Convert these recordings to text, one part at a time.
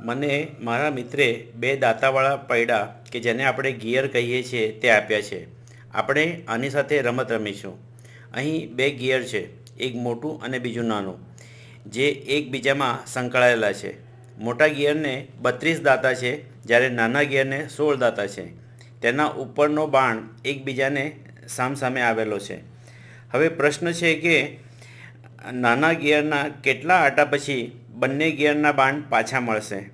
મને મારા મિત્રે બે દાંતાવાળા પૈડા કે જેને આપણે ગિયર કહીએ છીએ તે આપ્યા છે. આપણે આની સાથે રમત રમીશું. અહીં બે ગિયર છે, એક મોટું અને બીજું નાનું, જે એકબીજામાં સંકળાયેલા છે. મોટા ગિયરને બત્રીસ દાંતા છે, જ્યારે નાના ગિયરને સોળ દાંતા છે. તેના ઉપરનો બાણ એકબીજાને સામસામે આવેલો છે. હવે પ્રશ્ન છે કે, નાના ગિયરના કેટલા આટા પછી બંને ગિયરના બાંડ પાછા મળશે.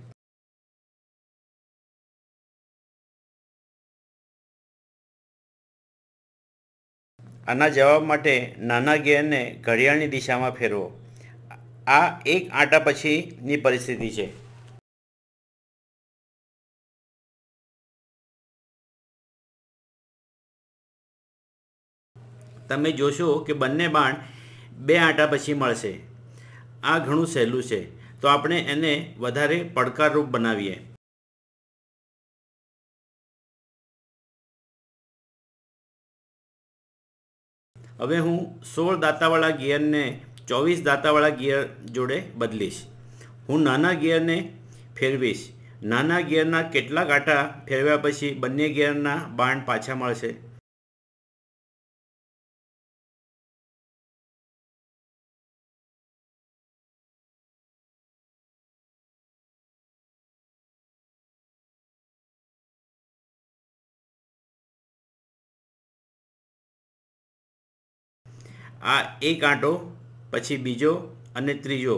આના જવાબ માટે નાના ગિયરને ઘડિયાળની દિશામાં ફેરવો. આ એક આંટા પછીની પરિસ્થિતિ છે. તમે જોશો કે બંને બાણ બે આંટા પછી મળશે. આ ઘણું સહેલું છે. તો આપણે એને વધારે પડકારરૂપ બનાવીએ. હવે હું સોળ દાંતાવાળા ગિયરને ચોવીસ દાંતાવાળા ગિયર જોડે બદલીશ. હું નાના ગિયરને ફેરવીશ. નાના ગિયરના કેટલાક આંટા ફેરવ્યા પછી બંને ગિયરના બાણ પાછા મળશે. આ એક આંટો, પછી બીજો અને ત્રીજો.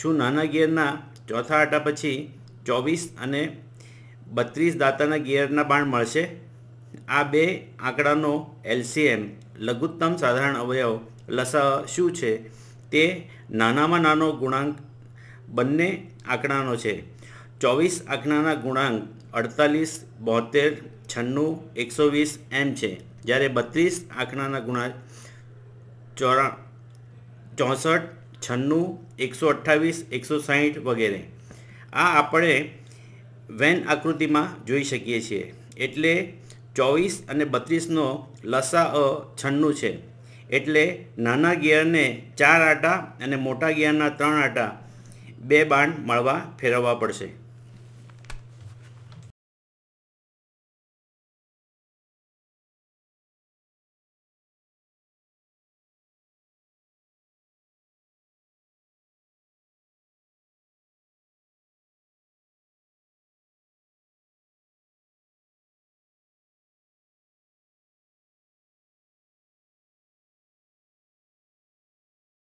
શું નાના ગિયરના ચોથા આંટા પછી ચોવીસ અને બત્રીસ દાંતાના ગિયરના બાણ મળશે? આ બે આંકડાનો એલસીએમ, લઘુત્તમ સાધારણ અવયવ, લસા શું છે? તે નાનામાં નાનો ગુણાંક બંને આંકડાનો છે. ચોવીસ આંકડાના ગુણાંક અડતાલીસ બોતેર છન્નું, એકસો વીસ એમ છે. જ્યારે બત્રીસ આંકડાના ગુણાંક ચોરા ચોસઠ, છન્નું, એકસો અઠ્ઠાવીસ, એકસો સાહીઠ વગેરે. આ આપણે વેન આકૃતિમાં જોઈ શકીએ છીએ. એટલે ચોવીસ અને બત્રીસનો લસા અ છન્નું છે. એટલે નાના ગિયરને ચાર આટા અને મોટા ગિયરના ત્રણ આટા બે બાણ મળવા ફેરવવા પડશે.